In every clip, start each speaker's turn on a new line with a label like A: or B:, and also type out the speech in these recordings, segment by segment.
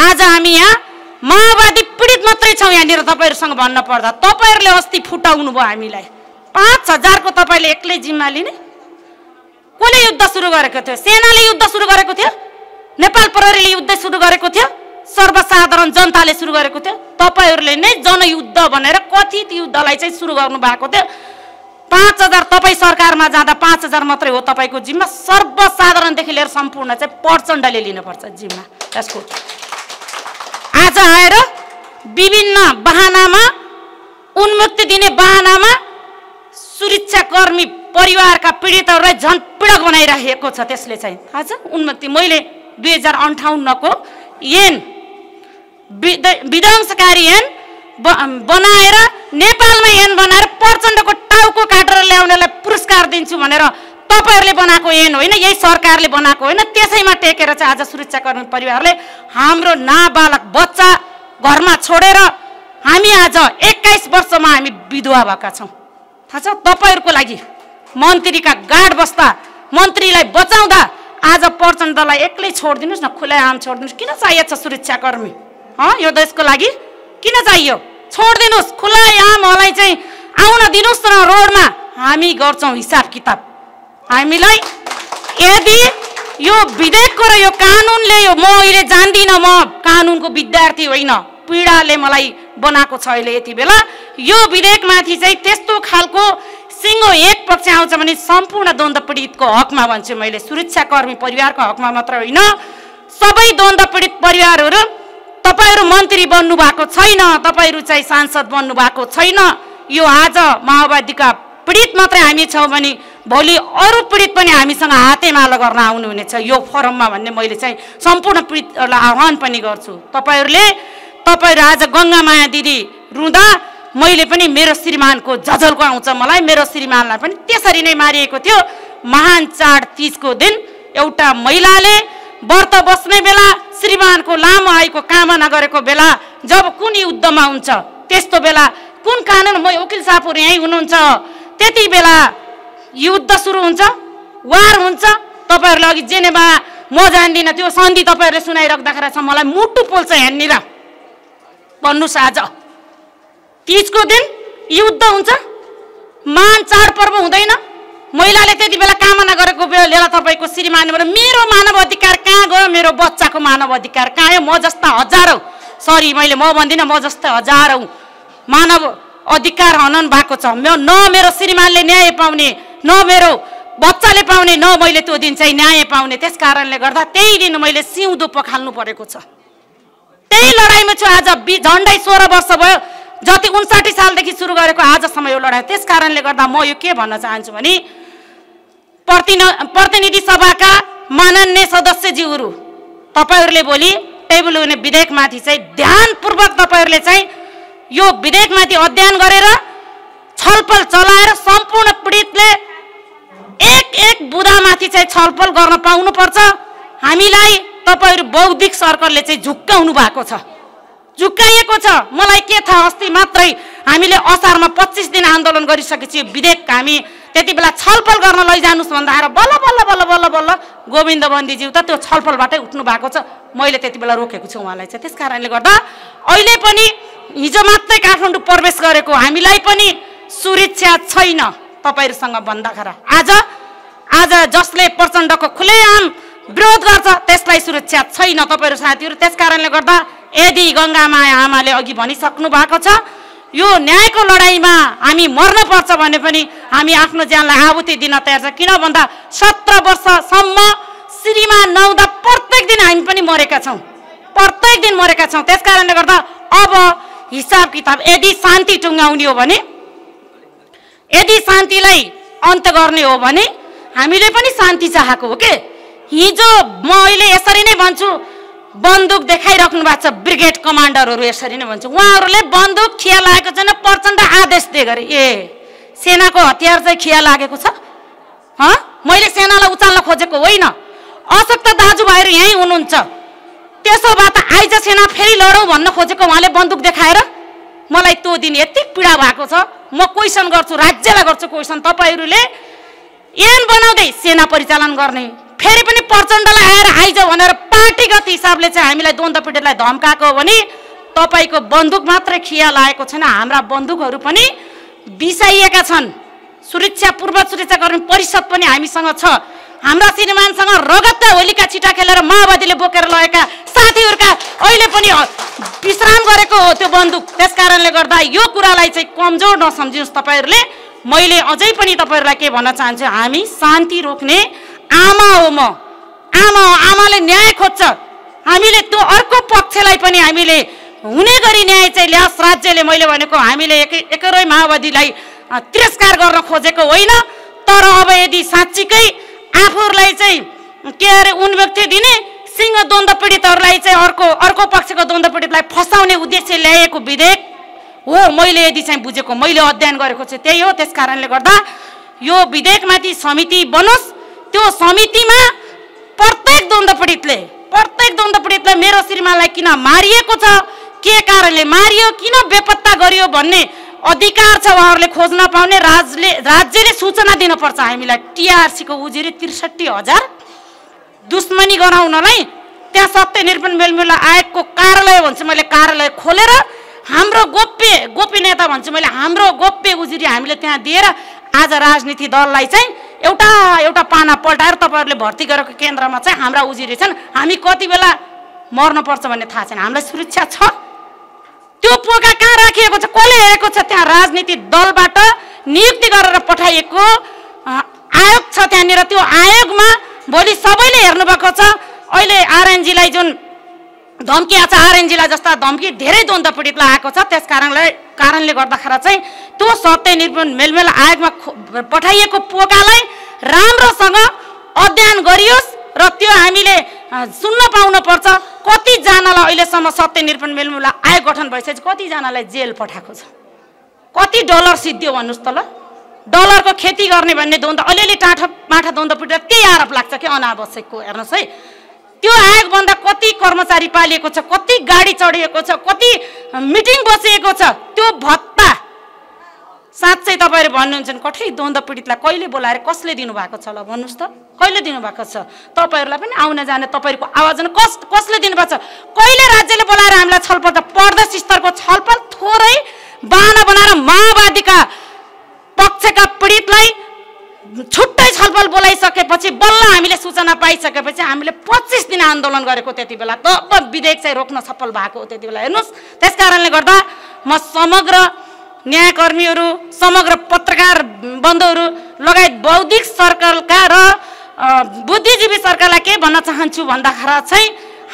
A: आज हामी यहाँ माओवादी पीडित मात्रै छौँ यहाँनिर तपाईँहरूसँग भन्न पर्दा। तपाईँहरूले अस्ति फुटाउनु भयो हामीलाई। पाँच हजारको तपाईँले एक्लै जिम्मा लिने? कसले युद्ध सुरु गरेको थियो? सेनाले युद्ध सुरु गरेको थियो? नेपाल प्रहरीले युद्ध सुरु गरेको थियो? सर्वसाधारण जनताले सुरु गरेको थियो? तपाईँहरूले नै जनयुद्ध भनेर कथित युद्धलाई चाहिँ सुरु गर्नु भएको थियो। पाँच हजार तपाईँ सरकारमा जाँदा पाँच हजार मात्रै हो तपाईँको जिम्मा। सर्वसाधारणदेखि लिएर सम्पूर्ण चाहिँ प्रचण्डले लिनुपर्छ जिम्मा। त्यसको आज आएर विभिन्न बाहनामा उन्मुक्ति दिने बाहनामा सुरक्षाकर्मी परिवारका पीडितहरूलाई झन् पीडक बनाइराखेको छ त्यसले चाहिँ। थाहा छ? उन्मुक्ति मैले दुई हजार अन्ठाउन्नको विध- विध्वंसकारी ब- बनाएर नेपालमा ऐन बनाएर प्रचण्डको टाउको काटेर ल्याउनेलाई पुरस्कार दिन्छु भनेर तपाईँहरूले बनाएको ऐन होइन यही सरकारले बनाएको होइन त्यसैमा टेकेर चाहिँ आज सुरक्षाकर्मी परिवारले हाम्रो नाबालक बच्चा घरमा छोडेर हामी आज एक्काइस वर्षमा हामी विधवा भएका छौँ। थाहा छ? तपाईँहरूको लागि मन्त्रीका गाड बस्दा मन्त्रीलाई बचाउँदा आज प्रचण्डलाई एक्लै छोडिदिनुहोस् न खुलै आम छोडिदिनुहोस्। किन चाहिएको छ सुरक्षाकर्मी? हँ यो देशको लागि किन चाहियो? छोडिदिनुहोस् खुलै आमहरूलाई चाहिँ आउन दिनुहोस् न रोडमा। हामी गर्छौँ हिसाब किताब। हामीलाई यदि यो विधेयकको र यो कानुनले यो म अहिले जान्दिनँ म कानुनको विद्यार्थी होइन पीडाले मलाई बनाएको छ अहिले यति बेला यो विधेयकमाथि चाहिँ त्यस्तो खालको सिङ्गो एक पक्ष आउँछ भने सम्पूर्ण द्वन्द पीडितको हकमा भन्छु मैले सुरक्षाकर्मी परिवारको हकमा मात्र होइन सबै द्वन्द पीडित परिवारहरू तपाईँहरू मन्त्री बन्नु भएको छैन तपाईँहरू चाहिँ सांसद बन्नु भएको छैन यो आज माओवादीका पीडित मात्रै हामी छौँ भने भोलि अरू पीडित पनि हामीसँग हातेमालो गर्न आउनुहुनेछ। यो फोरममा भन्ने मैले चाहिँ सम्पूर्ण पीडितहरूलाई आह्वान पनि गर्छु। तपाईँहरूले तपाईँहरू आज गङ्गामाया दिदी रुँदा मैले पनि मेरो श्रीमानको झझल्को आउँछ मलाई मेरो श्रीमानलाई पनि त्यसरी नै मारिएको थियो। महान चाड तिजको दिन एउटा महिलाले व्रत बस्ने बेला श्रीमानको लामो आयुको कामना गरेको बेला जब कुन युद्धमा हुन्छ त्यस्तो बेला कुन कानुन म वकिल साहबहरू यहीँ हुनुहुन्छ। त्यति बेला युद्ध सुरु हुन्छ वार हुन्छ। तपाईँहरूले अघि जेनेमा म जान्दिनँ त्यो सन्धि तपाईँहरूले सुनाइराख्दाखेरि छ। मलाई मुटु पोल्छ यहाँनिर। भन्नुहोस् आज। तिजको दिन युद्ध हुन्छ। मान चाडपर्व हुँदैन। महिलाले त्यति बेला कामना गरेको बेला तपाईँको श्रीमानबाट मेरो मानव अधिकार कहाँ गयो? मेरो बच्चाको मानव अधिकार कहाँ आयो म जस्ता हजारौँ सरी मैले म भन्दिनँ म जस्तै हजारौँ मानव अधिकार हनन भएको छ। म न मेरो श्रीमानले न्याय पाउने न मेरो बच्चाले पाउने न मैले त्यो दिन चाहिँ न्याय पाउने। त्यस कारणले गर्दा त्यही दिन मैले सिउँदो पखाल्नु परेको छ। त्यही लडाइँमा छु आज बि झन्डै सोह्र वर्ष भयो। जति उन्साठी सालदेखि सुरु गरेको आजसम्म यो लडाइँ त्यस कारणले गर्दा म यो के भन्न चाहन्छु भने प्रतिन प्रतिनिधि सभाका माननीय सदस्यज्यूहरू तपाईँहरूले भोलि टेबल हुने विधेयकमाथि चाहिँ ध्यानपूर्वक तपाईँहरूले चाहिँ यो विधेयकमाथि अध्ययन गरेर छलफल चलाएर सम्पूर्ण पीडितले एक एक बुदामाथि चाहिँ छलफल गर्न पाउनुपर्छ। हामीलाई तपाईँहरू बौद्धिक सर्कलले चाहिँ झुक्काउनु भएको छ। झुक्काइएको छ। मलाई के थाहा अस्ति मात्रै हामीले असारमा पच्चिस दिन आन्दोलन गरिसकेपछि विधेयक हामी त्यति बेला छलफल गर्न लैजानुहोस् भन्दाखेरि बल्ल बल्ल बल्ल बल्ल बल्ल गोविन्द बन्दीज्यू त त्यो छलफलबाटै उठ्नु भएको छ। मैले त्यति बेला रोकेको छु उहाँलाई चाहिँ। त्यस कारणले गर्दा अहिले पनि हिजो मात्रै काठमाडौँ प्रवेश गरेको हामीलाई पनि सुरक्षा छैन तपाईँहरूसँग भन्दाखेरि। आज आज जसले प्रचण्डको खुलेआम विरोध गर्छ त्यसलाई सुरक्षा छैन तपाईँहरू साथीहरू। त्यस कारणले गर्दा यदि गङ्गामाया आमाले अघि भनिसक्नु भएको छ यो न्यायको लडाइँमा हामी मर्न पर्छ भने पनि हामी आफ्नो ज्यानलाई आहुति दिन तयार छ। किन भन्दा सत्र वर्षसम्म श्रीमान नहुँदा प्रत्येक दिन हामी पनि मरेका छौँ। प्रत्येक दिन मरेका छौँ। त्यस कारणले गर्दा अब हिसाब किताब यदि शान्ति टुङ्गाउने हो भने यदि शान्तिलाई अन्त गर्ने हो भने हामीले पनि शान्ति चाहेको हो के? हिजो म अहिले यसरी नै भन्छु बन्दुक देखाइराख्नु भएको छ ब्रिगेड कमान्डरहरू यसरी नै भन्छु। उहाँहरूले बन्दुक खिया लागेको छैन प्रचण्ड आदेश दिए गरे। ए सेनाको हतियार चाहिँ खिया लागेको छ? मैले सेनालाई उचाल्न खोजेको होइन। अशक्त दाजुभाइहरू यहीँ हुनुहुन्छ। त्यसो भए त आइज सेना फेरि लडौँ भन्न खोजेको उहाँले बन्दुक देखाएर? मलाई त्यो दिन यति पीडा भएको छ। म क्वेसन गर्छु राज्यलाई गर्छु क्वेसन तपाईँहरूले बनाउँदै सेना परिचालन गर्ने। फेरि पनि प्रचण्डलाई आएर आइज भनेर पार्टीगत हिसाबले चाहिँ हामीलाई द्वन्द पीडितलाई धम्काएको हो भने तपाईँको बन्दुक मात्रै खिया लागेको छैन हाम्रा बन्दुकहरू पनि बिसाइएका छन्। सुरक्षा पूर्व सुरक्षाकर्मी परिषद पनि हामीसँग छ। हाम्रा श्रीमानसँग रगतका होलीका छिटा खेलेर माओवादीले बोकेर लगेका साथीहरूका अहिले पनि विश्राम गरेको हो त्यो बन्दुक। त्यस कारणले गर्दा यो कुरालाई चाहिँ कमजोर नसम्झिनुहोस् तपाईँहरूले। मैले अझै पनि तपाईँहरूलाई के भन्न चाहन्छु हामी शान्ति रोक्ने आमा हो म। आमा हो आमाले न्याय खोज्छ। हामीले त्यो अर्को पक्षलाई पनि हामीले हुने गरी न्याय चाहिँ ल्यास राज्यले मैले भनेको हामीले एकै माओवादीलाई तिरस्कार गर्न खोजेको होइन। तर अब यदि साँच्चीकै आफूहरूलाई चाहिँ के अरे उन व्यक्ति दिने सिंह द्वन्द पीडितहरूलाई चाहिँ अर्को अर्को पक्षको द्वन्द पीडितलाई फसाउने उद्देश्य ल्याएको विधेयक हो मैले यदि चाहिँ बुझेको मैले अध्ययन गरेको चाहिँ त्यही हो। त्यस कारणले गर्दा यो विधेयकमाथि समिति बनोस्। त्यो समितिमा प्रत्येक द्वन्द पीडितले प्रत्येक द्वन्द मेरो श्रीमानलाई किन मारिएको छ के कारणले मारियो किन बेपत्ता गरियो भन्ने अधिकार छ उहाँहरूले खोज्न पाउने। राज्यले राज्यले सूचना दिनुपर्छ हामीलाई। टिआरसीको उजुरी त्रिसठी हजार दुश्मनी गराउनलाई त्यहाँ सत्य निरूपण मेलमेला आयोगको कार्यालय भन्छु। मैले कार्यालय खोलेर नेता भन्छु मैले हाम्रो गोप्य उजुरी हामीले त्यहाँ दिएर आज राजनीति दललाई चाहिँ एउटा एउटा पाना पल्टाएर तपाईँहरूले भर्ती गरेको केन्द्रमा चाहिँ हाम्रा उजुरी छन्। हामी कति बेला मर्नुपर्छ भन्ने थाहा छैन। हामीलाई सुरक्षा छ। त्यो पोका कहाँ राखिएको छ? कसले हेरेको छ? त्यहाँ राजनीति दलबाट नियुक्ति गरेर पठाइएको आयोग छ त्यहाँनिर। त्यो आयोगमा भोलि सबैले हेर्नुभएको छ। अहिले आरएनजीलाई जुन धम्की आएको छ आरएनजीलाई जस्ता धम्की धेरै द्वन्द पीडितलाई आएको छ त्यस कारणले कारणले गर्दाखेरि चाहिँ त्यो सत्य निर्माण मेलमेल आयोगमा पठाइएको पोकालाई राम्रोसँग अध्ययन गरियोस् र त्यो हामीले सुन्न पाउनुपर्छ। कतिजनालाई अहिलेसम्म सत्य निरूपण मेलमुला आयोग गठन भइसकेपछि कतिजनालाई जेल पठाएको छ? कति डलर सिद्धियो भन्नुहोस् त ल। डलरको खेती गर्ने भन्ने द्वन्द अलिअलि टाठा माठा द्वन्द पिटेर त्यही आरोप लाग्छ कि अनावश्यकको हेर्नुहोस् है। त्यो आयोगभन्दा कति कर्मचारी पालिएको छ कति गाडी चढिएको छ कति मिटिङ बसिएको छ त्यो भत्ता साँच्चै तपाईँहरू भन्नुहुन्छ भने कठै द्वन्द पीडितलाई कहिले बोलाएर कसले दिनुभएको छ ल भन्नुहोस् त। कहिले दिनुभएको छ? तपाईँहरूलाई पनि आउन जाने तपाईँहरूको आवाज कस कसले दिनुभएको छ? कहिले राज्यले बोलाएर हामीलाई छलफल त प्रदेश स्तरको छलफल थोरै बाहना बनाएर माओवादीका पक्षका पीडितलाई छुट्टै छलफल बोलाइसकेपछि बल्ल हामीले सूचना पाइसकेपछि हामीले पच्चिस दिन आन्दोलन गरेको त्यति बेला तब विधेयक चाहिँ रोक्न सफल भएको हो त्यति बेला। हेर्नुहोस् त्यस कारणले गर्दा म समग्र न्यायकर्मीहरू समग्र पत्रकार बन्धुहरू लगायत बौद्धिक सर्कलका र बुद्धिजीवी सर्कललाई के भन्न चाहन्छु भन्दाखेरि चाहिँ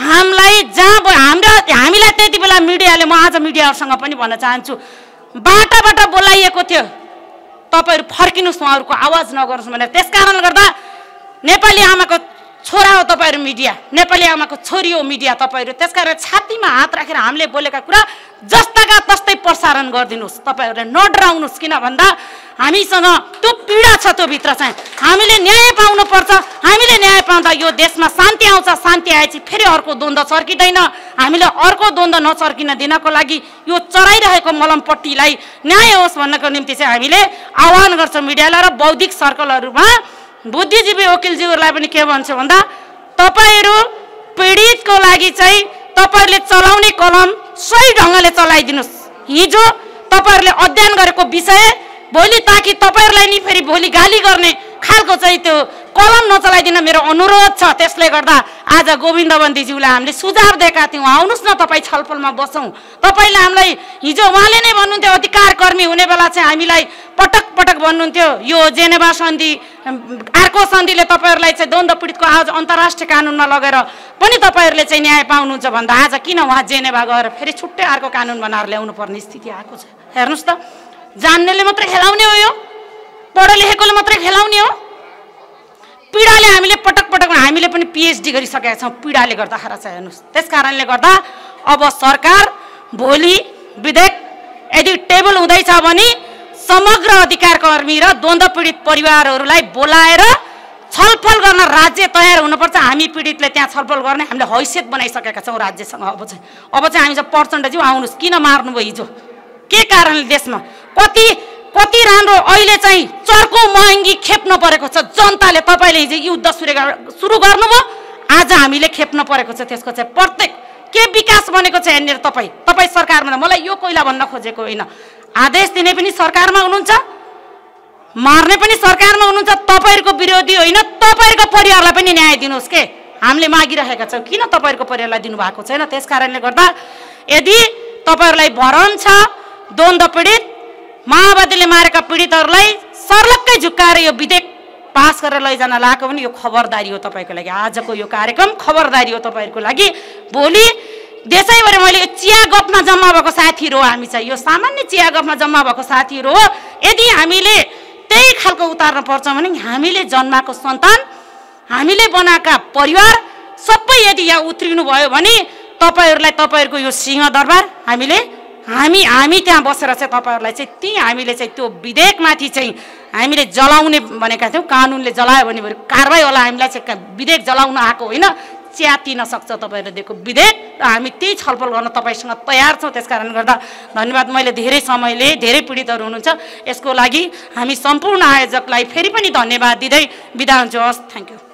A: हामीलाई जहाँ हाम्रा हामीलाई त्यति बेला मिडियाले म आज मिडियाहरूसँग पनि भन्न चाहन्छु। बाटाबाट बोलाइएको थियो। तपाईँहरू फर्किनुहोस् उहाँहरूको आवाज नगर्नुहोस् भनेर त्यस कारणले गर्दा नेपाली आमाको छोरा हो तपाईँहरू मिडिया। नेपाली आमाको छोरी हो मिडिया तपाईँहरू। त्यस कारण छातीमा हात राखेर हामीले बोलेका कुरा जस्ताका तस्तै प्रसारण गरिदिनुहोस्। तपाईँहरूले नडराउनुहोस् किन भन्दा हामीसँग त्यो पीडा छ त्यो भित्र चाहिँ। हामीले न्याय पाउनुपर्छ। हामीले न्याय पाउँदा यो देशमा शान्ति आउँछ। शान्ति आएपछि फेरि अर्को द्वन्द्व चर्किँदैन हामीले अर्को द्वन्द्व नचर्किन दिनको लागि यो चराइरहेको मलमपट्टिलाई न्याय होस् भन्नको निम्ति चाहिँ हामीले आह्वान गर्छौँ मिडियालाई र बौद्धिक सर्कलहरूमा। बुद्धिजीवी वकिलज्यूहरूलाई पनि के भन्छ भन्दा तपाईँहरू पीडितको लागि चाहिँ तपाईँहरूले चलाउने कलम सही ढङ्गले चलाइदिनुहोस्। हिजो तपाईँहरूले अध्ययन गरेको विषय भोलि ताकि तपाईँहरूलाई नि फेरि भोलि गाली गर्ने खालको चाहिँ त्यो कलम नचलाइदिन मेरो अनुरोध छ। त्यसले गर्दा आज गोविन्द बन्दीज्यूलाई हामीले सुझाव दिएका थियौँ। आउनुहोस् न तपाईँ छलफलमा बसौँ। तपाईँले हामीलाई हिजो उहाँले नै भन्नुहुन्थ्यो अधिकार कर्मी हुने बेला चाहिँ हामीलाई पटक पटक भन्नुहुन्थ्यो। यो जेनेवा सन्धि अर्को सन्धिले तपाईँहरूलाई चाहिँ द्वन्द पीडितको आज अन्तर्राष्ट्रिय कानुनमा लगेर पनि तपाईँहरूले चाहिँ न्याय पाउनुहुन्छ भन्दा आज किन उहाँ जेनेवा गएर फेरि छुट्टै अर्को कानुन बनाएर ल्याउनु पर्ने स्थिति आएको छ? हेर्नुहोस् त। जान्नेले मात्रै खेलाउने हो यो। पढ लेखेकोले मात्रै खेलाउने हो। पीडाले हामीले पटक पटक हामीले पनि पिएचडी गरिसकेका छौँ। पीडाले गर्दाखेरि चाहिँ हेर्नुहोस्। त्यस कारणले गर्दा अब सरकार भोलि विधेयक यदि टेबल हुँदैछ भने समग्र अधिकार कर्मी र द्वन्द पीडित परिवारहरूलाई बोलाएर छलफल गर्न राज्य तयार हुनुपर्छ। हामी पीडितले त्यहाँ छलफल गर्ने हामीले हैसियत बनाइसकेका छौँ राज्यसँग। अब चाहिँ अब चाहिँ हामी चाहिँ प्रचण्डज्यू आउनुहोस् किन मार्नुभयो हिजो? के कारणले देशमा? कति कति राम्रो अहिले चाहिँ चर्को महँगी खेप्न परेको छ। जनताले तपाईँले हिजो युद्ध सुरु सुरु गर्नुभयो। आज हामीले खेप्न परेको छ। त्यसको चाहिँ प्रत्येक के विकास बनेको छ यहाँनिर तपाईँ? तपाईँ सरकारमा मलाई यो कोइला भन्न खोजेको होइन। आदेश दिने पनि सरकारमा हुनुहुन्छ मार्ने पनि सरकारमा हुनुहुन्छ तपाईँहरूको विरोधी होइन तपाईँहरूको परिवारलाई पनि न्याय दिनुहोस् के? हामीले मागिरहेका छौँ। किन तपाईँहरूको परिवारलाई दिनुभएको छैन? त्यस कारणले गर्दा यदि तपाईँहरूलाई भरम छ द्वन्द्व पीडित माओवादीले मारेका पीडितहरूलाई सर्लक्कै झुक्काएर यो विधेयक पास गरेर लैजान लगाएको पनि यो खबरदारी हो तपाईँको लागि। आजको यो कार्यक्रम खबरदारी हो तपाईँहरूको लागि। भोलि देशैभरि मैले यो चिया गफमा जम्मा भएको साथीहरू हो हामी चाहिँ। यो सामान्य चिया गफमा जम्मा भएको साथीहरू हो यदि हामीले त्यही खालको उतार्न पर्छ भने हामीले जन्माएको सन्तान हामीले बनाएका परिवार सबै यदि यहाँ उत्रिनु भयो भने तपाईँहरूलाई तपाईँहरूको यो सिंहदरबार हामीले हामी हामी त्यहाँ बसेर चाहिँ तपाईँहरूलाई चाहिँ त्यहीँ हामीले चाहिँ त्यो विधेयकमाथि चाहिँ हामीले जलाउने भनेका थियौँ। कानुनले जलायो भने कारवाही होला। हामीलाई चाहिँ विधेयक जलाउन आएको होइन। च्यातिन सक्छ तपाईँहरूले दिएको विधेयक। र हामी त्यही छलफल गर्न तपाईँसँग तयार छौँ। त्यस कारणले गर्दा धन्यवाद। मैले धेरै समयले धेरै पीडितहरू हुनुहुन्छ। यसको लागि हामी सम्पूर्ण आयोजकलाई फेरि पनि धन्यवाद दिँदै बिदा हुन्छु। हस् थ्याङ्क यू।